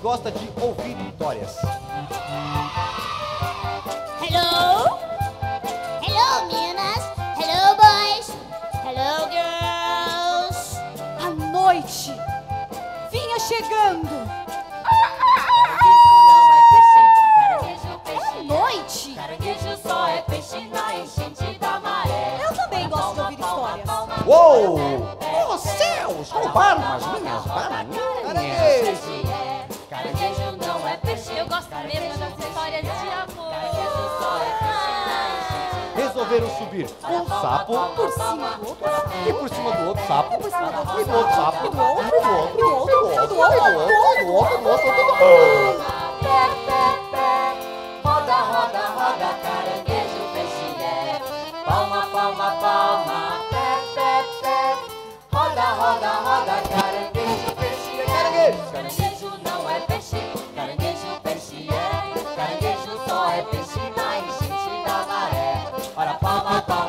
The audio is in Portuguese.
gosta de ouvir histórias. Hello? Hello, meninas. Hello, boys. Hello, girls. A noite vinha chegando. É noite. Caranguejo só é peixe na enchente da maré. Eu também gosto de ouvir histórias. Uou! Oh, céus! Roubaram as minhas bananinhas! Caranguejo é, Caranguejo não é peixe. Eu gosto mesmo das é histórias de amor. É né, ah. Resolveram subir um sapo por cima do outro e por cima do outro sapo e por cima do outro, e do outro sapo e do outro e do outro e do outro e do outro e do outro e do outro e do outro e do outro. Pé, pé, pé, roda, roda, roda, caranguejo, peixe. É. Palma, palma, palma. Papa.